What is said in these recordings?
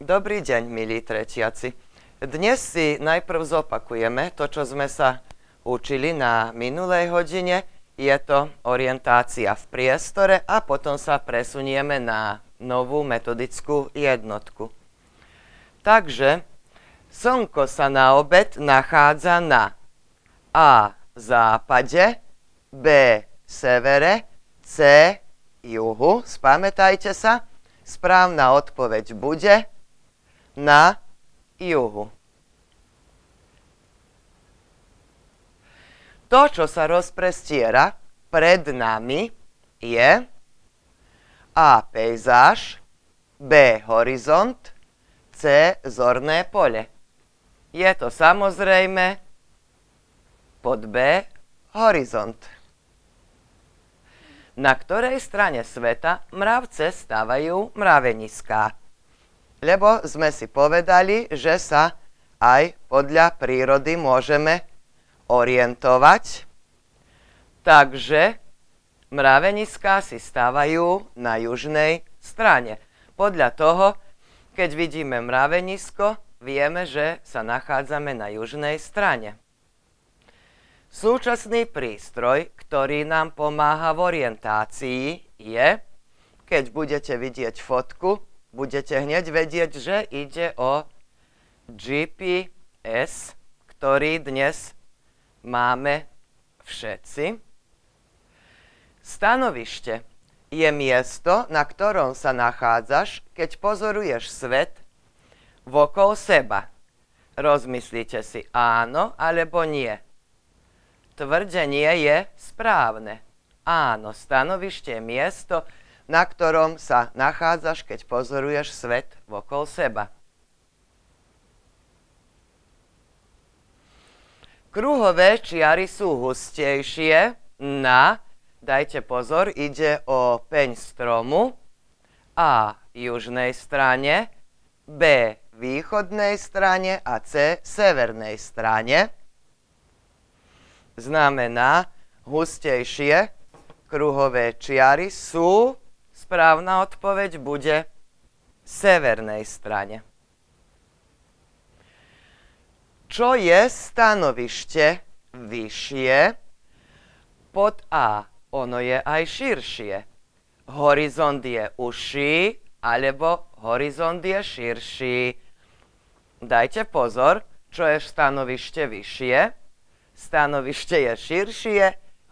Dobrý deň, milí tretiaci. Dnes si najprv zopakujeme to, čo sme sa učili na minulej hodine. Je to orientácia v priestore a potom sa presunieme na novú metodickú jednotku. Takže slnko sa na obed nachádza na A. západe, B. severe, C. juhu. Spamätajte sa, správna odpoveď bude na juhu. To, čo sa rozprestiera pred nami, je A. Pejzáž, B. Horizont, C. Zorné pole. Je to samozrejme pod B. Horizont. Na ktorej strane sveta mravce stávajú mraveniská? Lebo sme si povedali, že sa aj podľa prírody môžeme orientovať. Takže mraveniská si stávajú na južnej strane. Podľa toho, keď vidíme mravenisko, vieme, že sa nachádzame na južnej strane. Súčasný prístroj, ktorý nám pomáha v orientácii, je, keď budete vidieť fotku, budete hneď vedieť, že ide o GPS, ktorý dnes máme všetci. Stanovište je miesto, na ktorom sa nachádzaš, keď pozoruješ svet vokol seba. Rozmyslíte si áno alebo nie. Tvrdenie je správne. Áno, stanovište je miesto, na ktorom sa nachádzaš, keď pozoruješ svet vokol seba. Kruhové čiary sú hustejšie na, dajte pozor, ide o peň stromu A južnej strane, B východnej strane a C severnej strane. Znamená, hustejšie kruhové čiary sú správna odpoveď bude severnej strane. Čo je stanovište vyššie? Pod A ono je aj širšie. Horizont je uší alebo horizont je širší. Dajte pozor, čo je stanovište vyššie. Stanovište je širšie,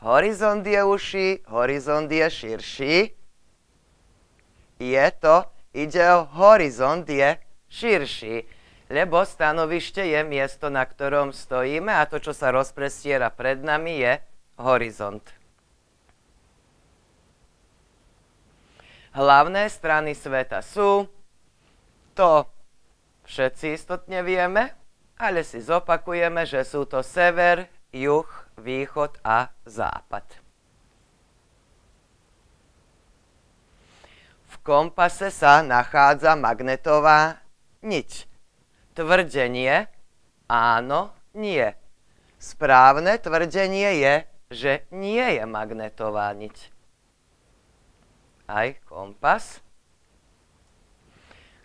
horizont je uší, horizont je širší je to, ide o horizont, je širší, lebo stanovište je miesto, na ktorom stojíme a to, čo sa rozprestiera pred nami, je horizont. Hlavné strany sveta sú, to všetci istotne vieme, ale si zopakujeme, že sú to sever, juh, východ a západ. Kompase sa nachádza magnetová niť. Tvrdenie áno, nie. Správne tvrdenie je, že nie je magnetová niť. Aj kompas.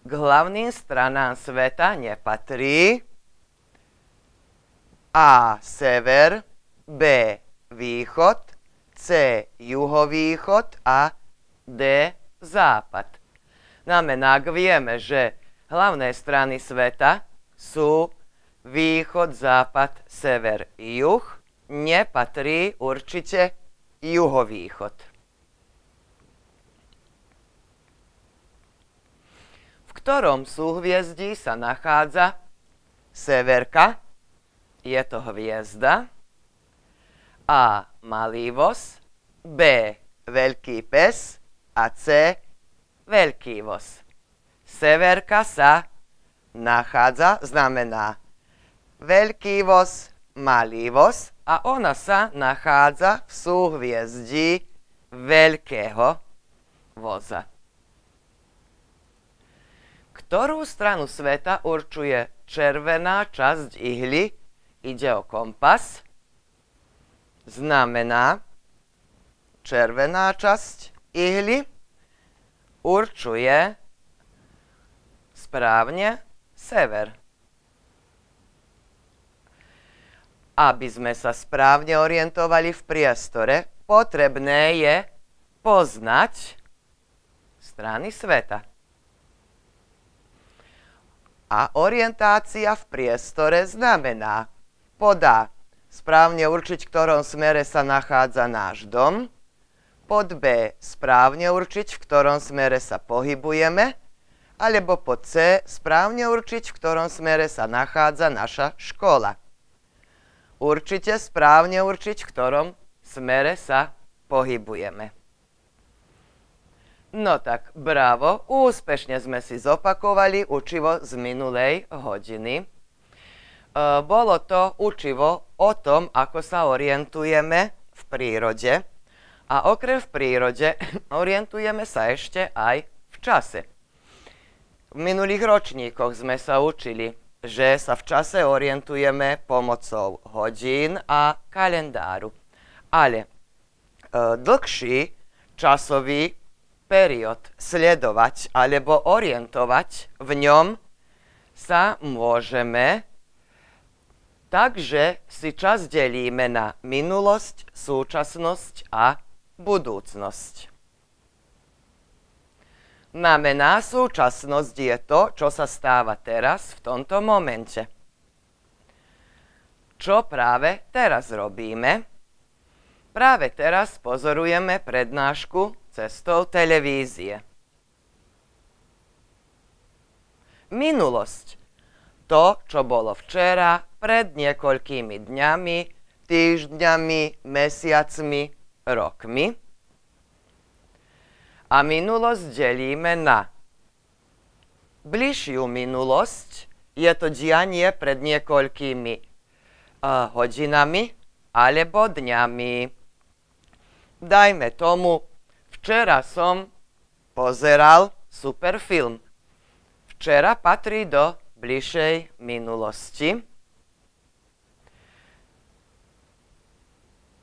K hlavným stranám sveta nepatrí A. Sever, B. Východ, C. Juhovýchod a D západ. Znamená, ak vieme, že hlavné strany sveta sú východ, západ, sever, juh, nepatrí určite juhovýchod. V ktorom súhviezdí sa nachádza severka, je to hviezda, A. Malý voz, B. Veľký pes, a C veľký voz. Severka sa nachádza, znamená veľký voz, malý voz a ona sa nachádza v súhviezdí veľkého voza. Ktorú stranu sveta určuje červená časť ihly? Ide o kompas. Znamená červená časť ihly určuje správne sever. Aby sme sa správne orientovali v priestore, potrebné je poznať strany sveta. A orientácia v priestore znamená podá správne určiť, v ktorom smere sa nachádza náš dom, pod B správne určiť, v ktorom smere sa pohybujeme, alebo pod C správne určiť, v ktorom smere sa nachádza naša škola. Určite správne určiť, v ktorom smere sa pohybujeme. No tak, bravo, úspešne sme si zopakovali učivo z minulej hodiny. E, bolo to učivo o tom, ako sa orientujeme v prírode. A okrem v prírode orientujeme sa ešte aj v čase. V minulých ročníkoch sme sa učili, že sa v čase orientujeme pomocou hodín a kalendáru. Ale e, dlhší časový period sledovať alebo orientovať v ňom sa môžeme takže si čas delíme na minulosť, súčasnosť a budúcnosť. Znamená, súčasnosť je to, čo sa stáva teraz v tomto momente. Čo práve teraz robíme? Práve teraz pozorujeme prednášku cestou televízie. Minulosť. To, čo bolo včera, pred niekoľkými dňami, týždňami, mesiacmi, rokmi. A minulosť delíme na bližšiu minulosť, je to dianie pred niekoľkými uh, hodinami alebo dňami. Dajme tomu Včera som pozeral super film. Včera patrí do bližšej minulosti.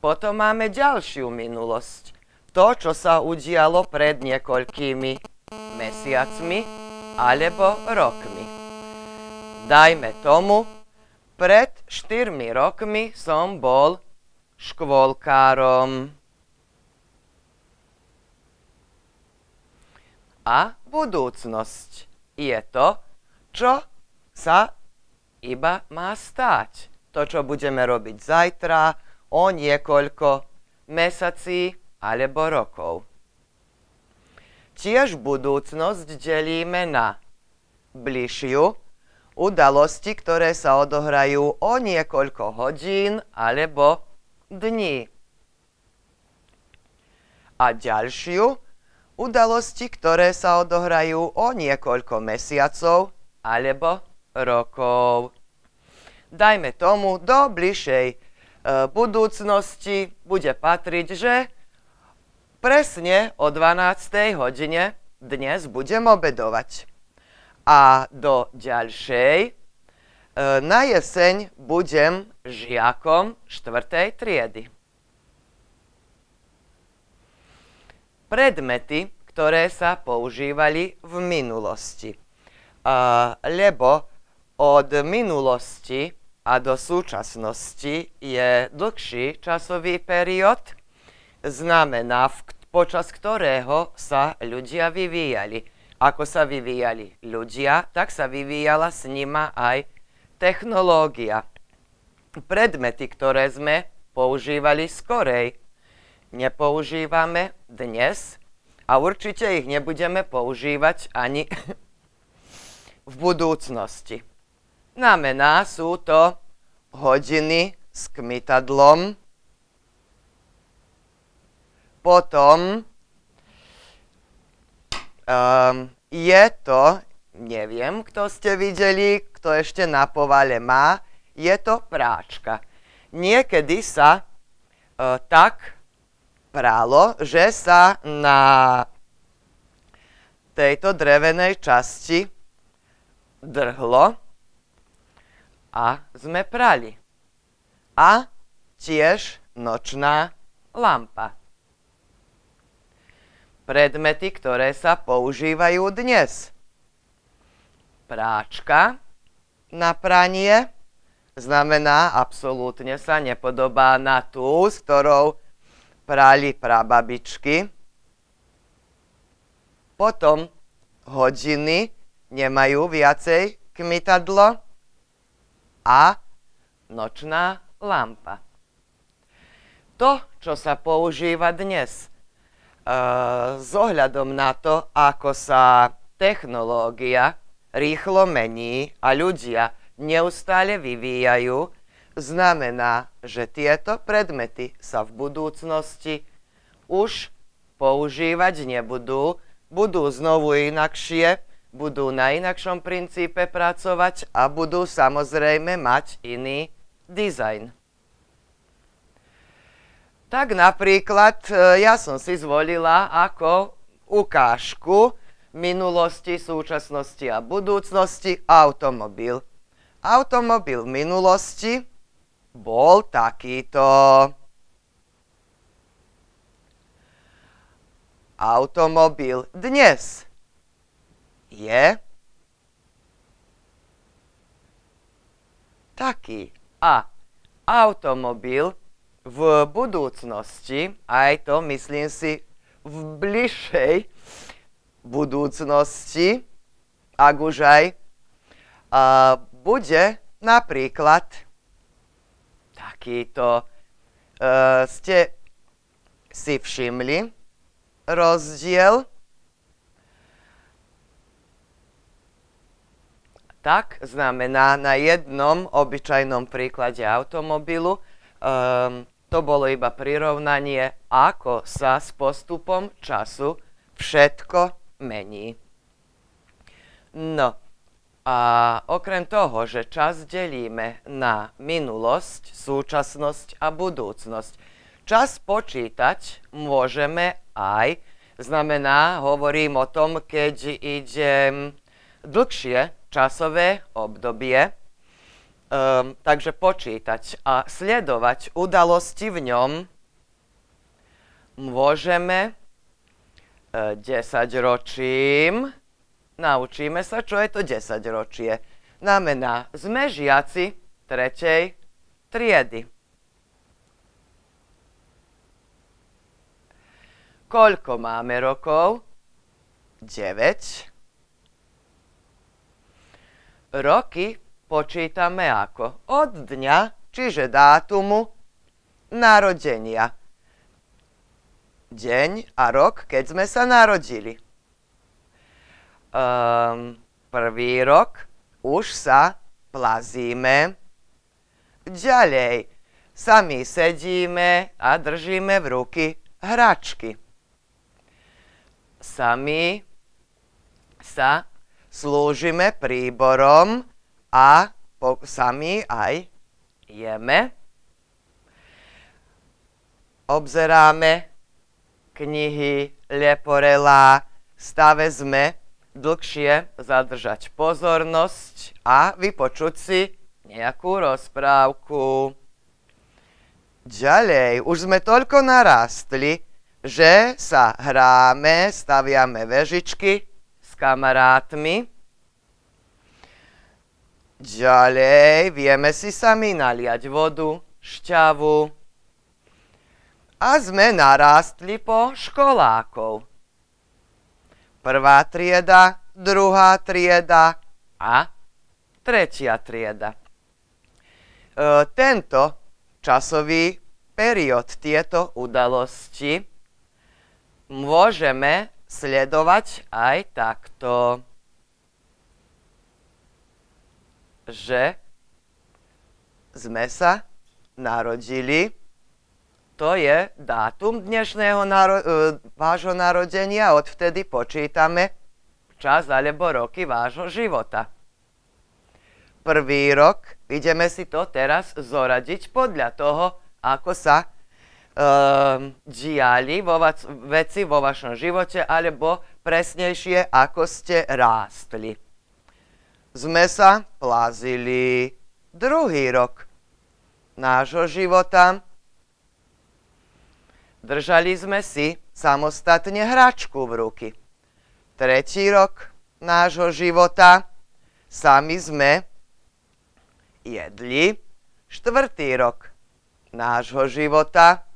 Potom máme ďalšiu minulosť. To, čo sa udialo pred niekoľkými mesiacmi alebo rokmi. Dajme tomu, pred 4 rokmi som bol škôlkárom. a budúcnosť. Je to, čo sa iba má stať. To, čo budeme robiť zajtra, o niekoľko mesací alebo rokov. Tiež budúcnosť delíme na bližšiu, udalosti, ktoré sa odohrajú o niekoľko hodín alebo dní. A ďalšiu, udalosti, ktoré sa odohrajú o niekoľko mesiacov alebo rokov. Dajme tomu, do bližšej budúcnosti bude patriť, že presne o 12. hodine dnes budem obedovať. A do ďalšej, e, na jeseň budem žiakom 4. triedy. predmety, ktoré sa používali v minulosti. Uh, lebo od minulosti a do súčasnosti je dlhší časový period, znamená, počas ktorého sa ľudia vyvíjali. Ako sa vyvíjali ľudia, tak sa vyvíjala s nima aj technológia. Predmety, ktoré sme používali skorej, nepoužívame dnes a určite ich nebudeme používať ani v budúcnosti. Znamená, sú to hodiny s kmitadlom, potom um, je to, neviem, kto ste videli, kto ešte na povale má, je to práčka. Niekedy sa uh, tak pralo, že sa na tejto drevenej časti drhlo a sme prali. A tiež nočná lampa. Predmety, ktoré sa používajú dnes. práčka na pranie znamená, absolútne sa nepodobá na tú, s ktorou prali prababičky. Potom hodiny nemajú viacej kmitadlo a nočná lampa. To, čo sa používa dnes, e, s ohľadom na to, ako sa technológia rýchlo mení a ľudia neustále vyvíjajú, znamená, že tieto predmety sa v budúcnosti už používať nebudú, budú znovu inakšie, budú na inakšom princípe pracovať a budú samozrejme mať iný dizajn. Tak napríklad e, ja som si zvolila ako ukážku minulosti, súčasnosti a budúcnosti automobil. Automobil minulosti bol takýto. Automobil dnes je taký. A automobil v budúcnosti, aj to myslím si v bližšej budúcnosti, ak už aj, uh, bude napríklad takýto, uh, ste si všimli rozdiel, tak znamená na jednom obyčajnom príklade automobilu um, to bolo iba prirovnanie, ako sa s postupom času všetko mení. No, a okrem toho, že čas delíme na minulosť, súčasnosť a budúcnosť, čas počítať môžeme aj, znamená, hovorím o tom, keď ide dlhšie časové obdobie, Um, takže počítať a sledovať udalosti v ňom môžeme e, 10 ročím. Naučíme sa, čo je to 10 ročie. Znamená, sme žiaci tretej triedy. Koľko máme rokov? 9. Roky počítame ako? Od dňa, čiže dátumu narodenia. Deň a rok, keď sme sa narodili. Um, prvý rok už sa plazíme. Ďalej, sami sedíme a držíme v ruky hračky. Sami sa slúžime príborom, a sami aj jeme. Obzeráme knihy, leporelá, stave sme dlhšie zadržať pozornosť a vypočuť si nejakú rozprávku. Ďalej, už sme toľko narastli, že sa hráme, staviame vežičky kamarátmi Ďalej vieme si sami naliať vodu, šťavu. A sme narástli po školákov. Prvá trieda, druhá trieda a tretia trieda. E, tento časový period, tieto udalosti môžeme sledovať aj takto. že sme sa narodili. To je dátum dnešného naro- e, vášho narodenia. Odvtedy počítame čas alebo roky vášho života. Prvý rok, ideme si to teraz zoradiť podľa toho, ako sa diali vo vac- veci vo vašom živote, alebo presnejšie, ako ste rástli sme sa plazili druhý rok nášho života. Držali sme si samostatne hračku v ruky. Tretí rok nášho života sami sme jedli štvrtý rok nášho života.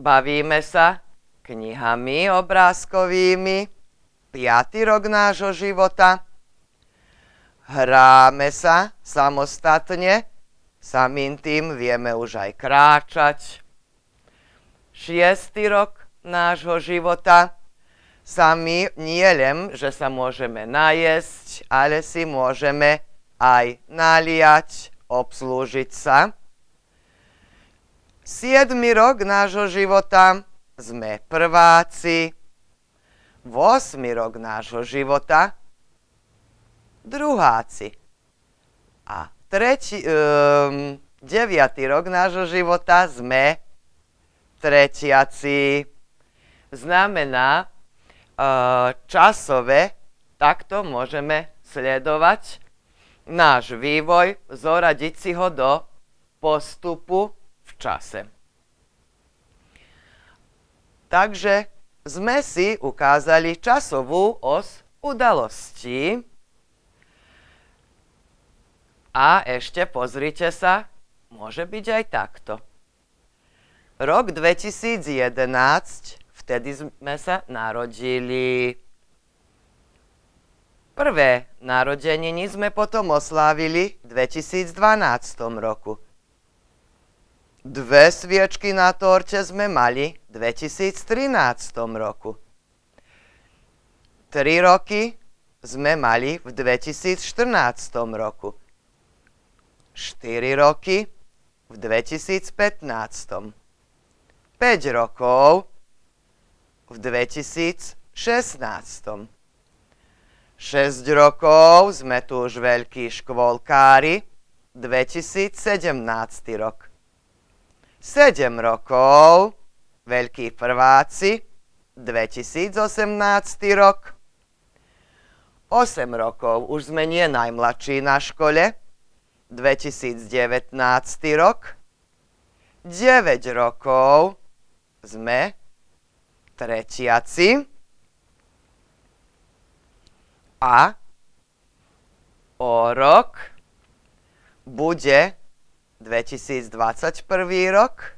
Bavíme sa knihami obrázkovými, piatý rok nášho života. Hráme sa samostatne, samým tým vieme už aj kráčať. Šiestý rok nášho života. Sami nie len, že sa môžeme najesť, ale si môžeme aj naliať, obslúžiť sa. Siedmy rok nášho života sme prváci. Vosmy rok nášho života druháci. A tretí, um, rok nášho života sme tretiaci. Znamená, uh, časové takto môžeme sledovať náš vývoj, zoradiť si ho do postupu v čase. Takže sme si ukázali časovú os udalostí. A ešte pozrite sa, môže byť aj takto. Rok 2011, vtedy sme sa narodili. Prvé narodeniny sme potom oslávili v 2012 roku. Dve sviečky na torte sme mali v 2013 roku. Tri roky sme mali v 2014 roku. Štyri roky v 2015. 5 rokov v 2016. 6 rokov sme tu už veľkí škôlkári, 2017 rok. 7 rokov, veľkí prváci, 2018 rok. 8 rokov, už sme nie najmladší na škole, 2019 rok. 9 rokov sme tretiaci a o rok bude 2021 rok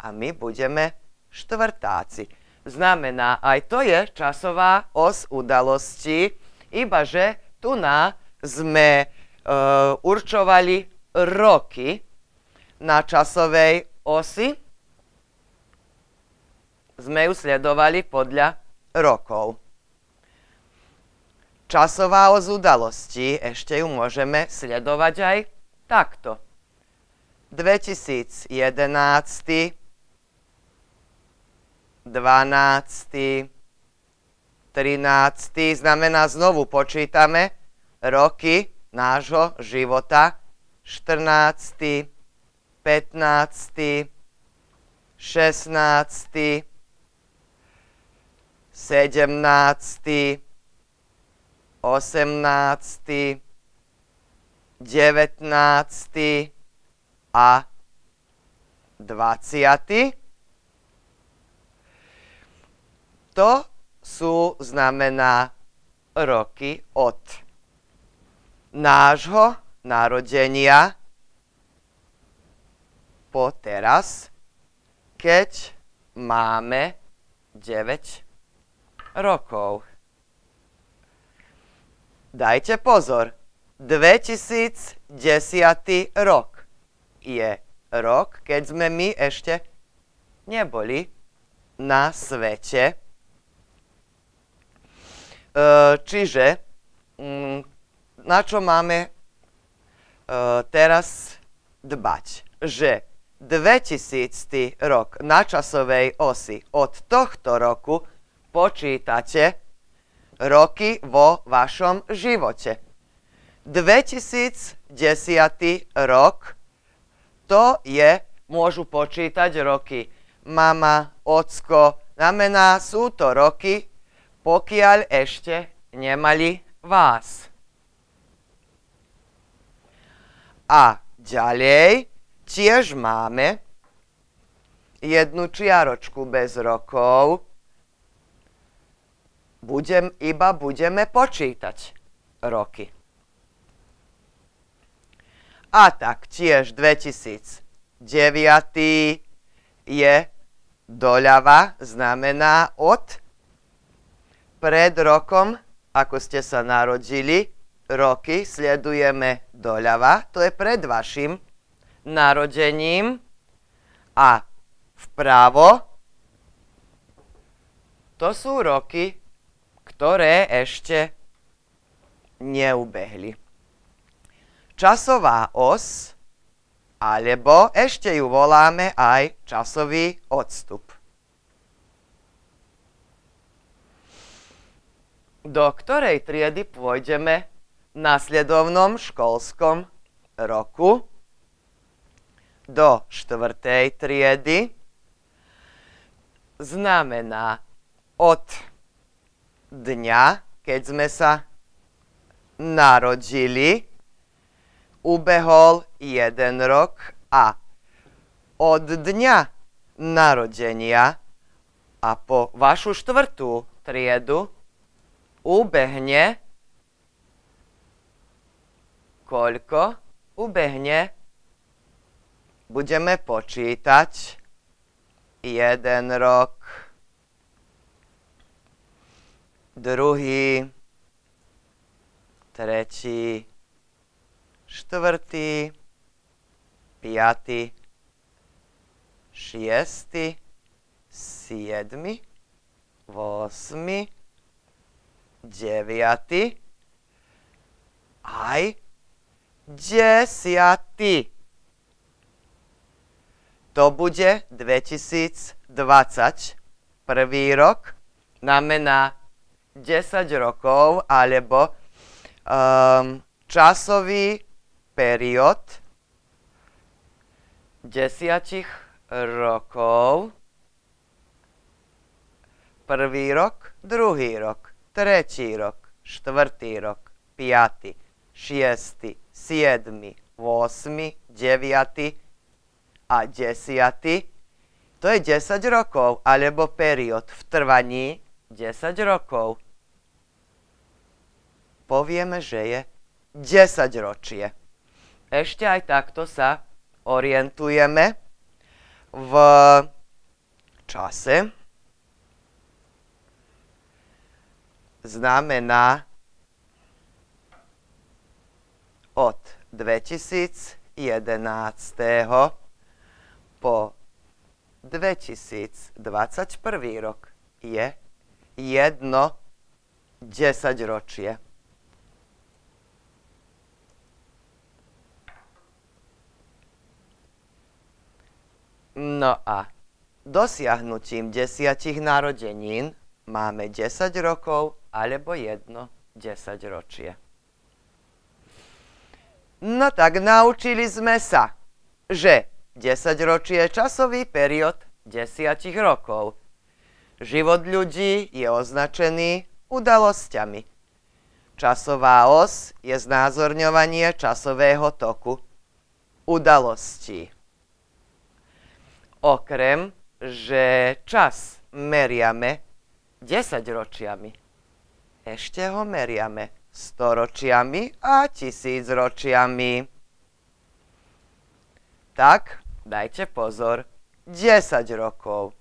a my budeme štvrtáci. Znamená, aj to je časová os udalosti, iba že tu na sme e, určovali roky na časovej osi. Sme ju sledovali podľa rokov. Časová os udalosti, ešte ju môžeme sledovať aj takto. 2011, 12, 13, znamená znovu počítame roky nášho života. 14, 15, 16, 17, 18., 19. a 20. To sú znamená roky od nášho narodenia po teraz, keď máme 9 rokov. Dajte pozor, 2010 rok je rok, keď sme my ešte neboli na svete. E, čiže, mm, na čo máme e, teraz dbať? Že 2000 rok na časovej osi od tohto roku počítate roky vo vašom živote. 2010 rok, to je, môžu počítať roky mama, ocko, znamená, sú to roky, pokiaľ ešte nemali vás. A ďalej tiež máme jednu čiaročku bez rokov, budem, iba budeme počítať roky. A tak tiež 2009 je doľava, znamená od pred rokom, ako ste sa narodili, roky sledujeme doľava, to je pred vašim narodením a vpravo to sú roky, ktoré ešte neubehli. Časová os, alebo ešte ju voláme aj časový odstup. Do ktorej triedy pôjdeme v následovnom školskom roku? Do štvrtej triedy znamená od dňa, keď sme sa narodili, ubehol jeden rok a od dňa narodenia a po vašu štvrtú triedu ubehne koľko? Ubehne. Budeme počítať. Jeden rok druhý tretí štvrtý, piatý, šiestý, siedmy, osmi, deviatý, aj desiatý. To bude 2020. Prvý rok znamená 10 rokov alebo um, časový period desiatich rokov. Prvý rok, druhý rok, tretí rok, štvrtý rok, piatý, šiestý, siedmy, osmi, deviatý a desiatý. To je 10 rokov, alebo period v trvaní 10 rokov. Povieme, že je 10 ročie ešte aj takto sa orientujeme v čase. Znamená od 2011. po 2021 rok je jedno desaťročie. No a dosiahnutím desiatich narodenín máme 10 rokov alebo jedno 10 ročie. No tak naučili sme sa, že 10 ročie je časový period 10 rokov. Život ľudí je označený udalosťami. Časová os je znázorňovanie časového toku udalostí. Okrem, že čas meriame 10 ročiami. Ešte ho meriame storočiami a tisíc ročiami. Tak, dajte pozor, 10 rokov,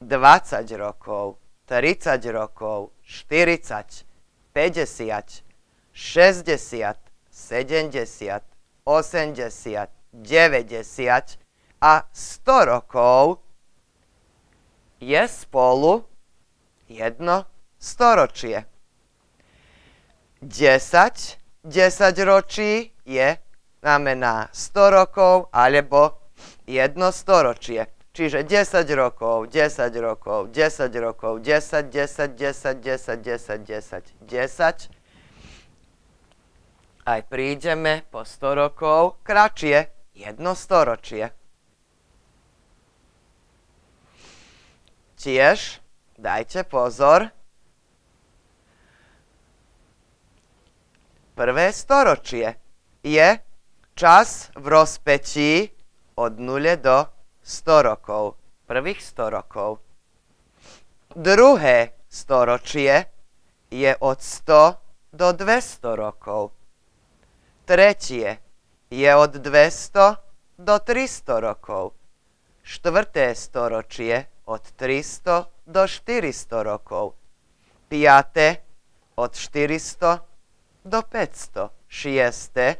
20 rokov, 30 rokov, 40, 50, 60, 70, 80, 90, a 100 rokov je spolu jedno storočie. 10, 10 ročí je znamená 100 rokov alebo jedno storočie. Čiže 10 rokov, 10 rokov, 10 rokov, 10, 10, 10, 10, 10, 10, 10. Aj prídeme po 100 rokov kratšie, jedno storočie. Tiež dajte pozor. Prvé storočie je čas v rozpečí od 0 do 100 rokov. Prvých 100 rokov. Druhé storočie je od 100 do 200 rokov. Tretie je od 200 do 300 rokov. Štvrté storočie od 300 do 400 rokov. Piaté od 400 do 500. Šieste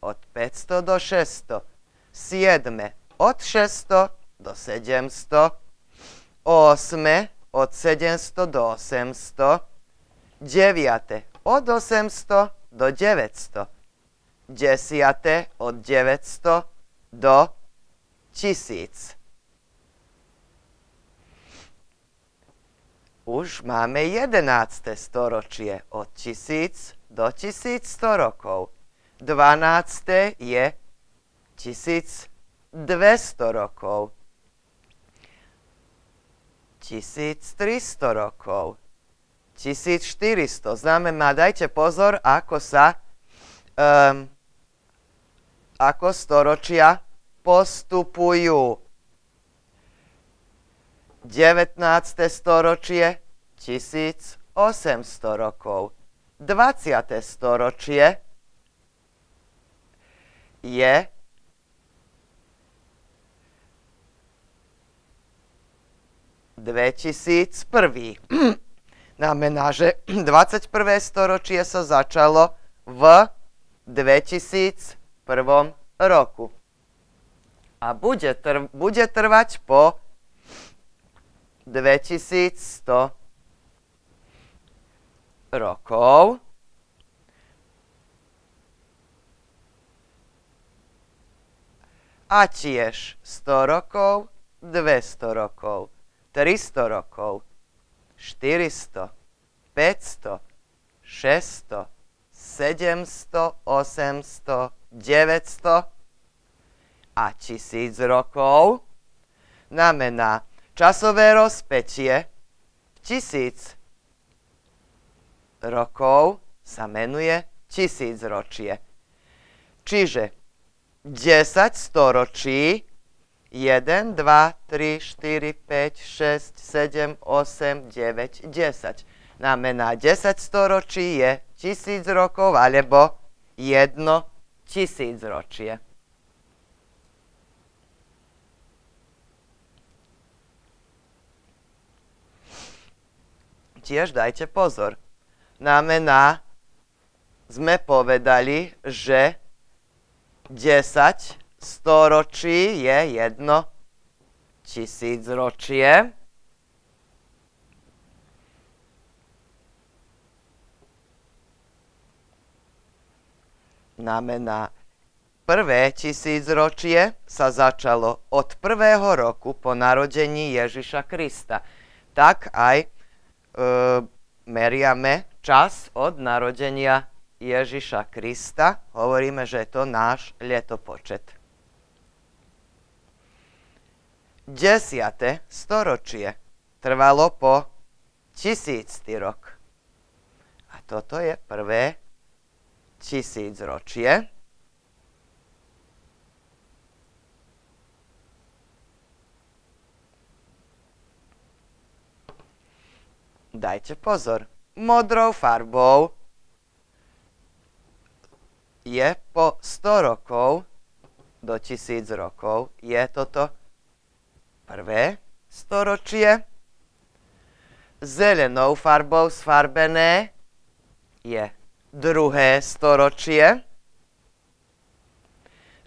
od 500 do 600. Siedme od 600 do 700. Osme od 700 do 800. Deviate od 800 do 900. Desiate od 900 do 1000. Už máme 11. storočie od 1000 do 1100 rokov. 12. je 1200 rokov. 1300 rokov. 1400. Znamená, dajte pozor, ako sa um, ako storočia postupujú. 19. storočie 1800 rokov. 20. storočie je prvý. Znamená, že 21. storočie sa začalo v 2001 roku. A bude, trv, bude trvať po 2100 rokov. A tiež 100 rokov, 200 rokov, 300 rokov, 400, 500, 600, 700, 800, 900 a 1000 rokov znamená časové rozpetie v tisíc rokov sa menuje tisícročie. Čiže 10 storočí 1, 2, 3, 4, 5, 6, 7, 8, 9, 10. Znamená 10 storočí je tisíc rokov alebo jedno tisícročie. Tiež dajte pozor znamená, sme povedali, že 10 storočí je jedno tisícročie. Znamená, prvé tisícročie sa začalo od prvého roku po narodení Ježiša Krista. Tak aj meriame čas od narodenia Ježiša Krista. Hovoríme, že je to náš letopočet. Desiate storočie trvalo po tisíctý rok. A toto je prvé tisícročie. Dajte pozor modrou farbou je po 100 rokov do 1000 rokov. Je toto prvé storočie. Zelenou farbou sfarbené je druhé storočie.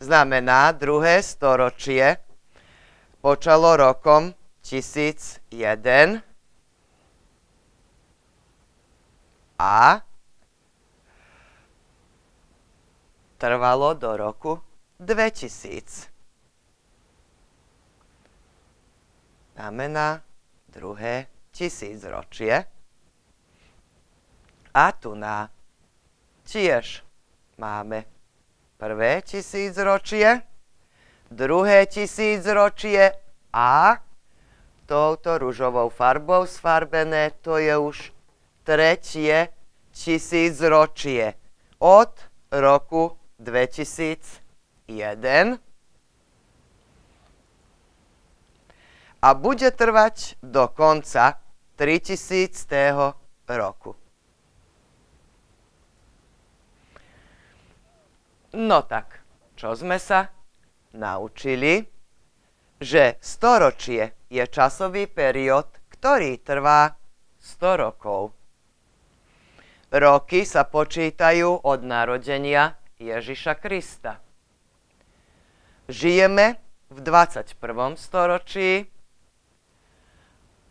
Znamená, druhé storočie počalo rokom 1001 a trvalo do roku 2000. Znamená druhé tisícročie. A tu na tiež máme prvé tisícročie, druhé tisícročie a touto ružovou farbou sfarbené to je už tretie tisícročie od roku 2001 a bude trvať do konca 3000. roku. No tak, čo sme sa naučili? Že storočie je časový period, ktorý trvá 100 rokov. Roky sa počítajú od narodenia Ježiša Krista. Žijeme v 21. storočí.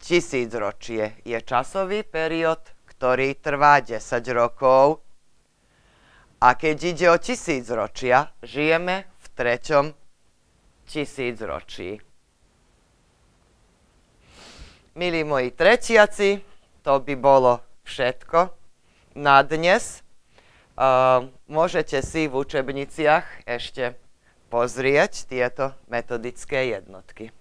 Tisícročie je časový period, ktorý trvá 10 rokov. A keď ide o tisícročia, žijeme v treťom tisícročí. Milí moji tretiaci, to by bolo všetko na dnes. Uh, môžete si v učebniciach ešte pozrieť tieto metodické jednotky.